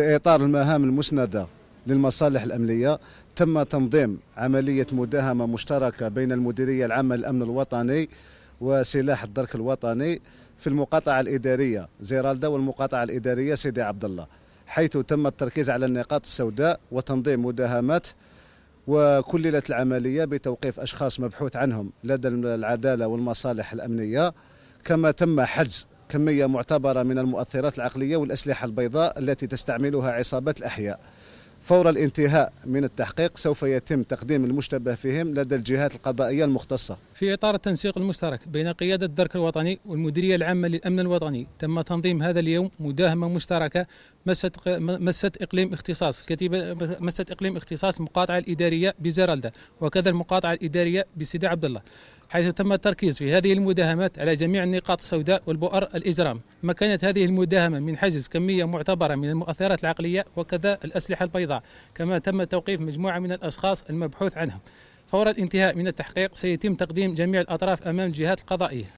في إطار المهام المسندة للمصالح الأمنية تم تنظيم عملية مداهمة مشتركة بين المديرية العامة للأمن الوطني وسلاح الدرك الوطني في المقاطعة الإدارية. زيرالدا والمقاطعة الإدارية سيدي عبد الله حيث تم التركيز على النقاط السوداء وتنظيم مداهمات وكللت العملية بتوقيف أشخاص مبحوث عنهم لدى العدالة والمصالح الأمنية. كما تم حجز كمية معتبرة من المؤثرات العقلية والأسلحة البيضاء التي تستعملها عصابات الأحياء. فور الانتهاء من التحقيق سوف يتم تقديم المشتبه فيهم لدى الجهات القضائية المختصة. في إطار التنسيق المشترك بين قيادة الدرك الوطني والمديرية العامة للأمن الوطني تم تنظيم هذا اليوم مداهمة مشتركة مست, مست إقليم اختصاص كتيبة مست إقليم اختصاص المقاطعة الإدارية بزرالدة وكذا المقاطعة الإدارية بسيدي عبد الله. حيث تم التركيز في هذه المداهمات على جميع النقاط السوداء والبؤر الإجرام. ما كانت هذه المداهمة من حجز كمية معتبرة من المؤثرات العقلية وكذا الأسلحة البيضاء كما تم توقيف مجموعة من الأشخاص المبحوث عنهم فور الانتهاء من التحقيق سيتم تقديم جميع الأطراف أمام الجهات القضائية.